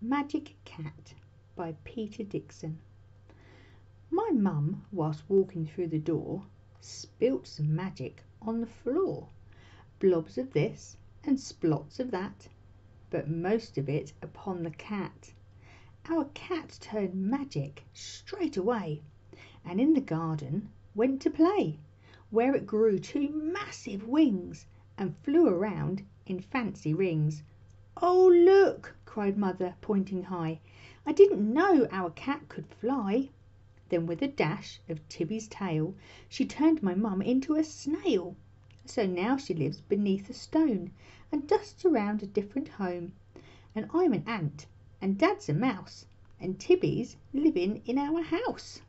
MAGIC CAT by Peter Dixon My mum, whilst walking through the door, Spilt some magic on the floor Blobs of this, and splots of that, But most of it upon the cat. Our cat turned magic straightway, And in the garden went to play, Where it grew two massive wings, And flew around in fancy rings. "Oh, look!" Cried mother, pointing high, "I didn't know our cat could fly." Then with a dash of Tibby's tail She turned my mum into a snail. So now she lives beneath a stone, And dusts around a different home. And I'm an ant, and dad's a mouse, And Tibby's living in our house.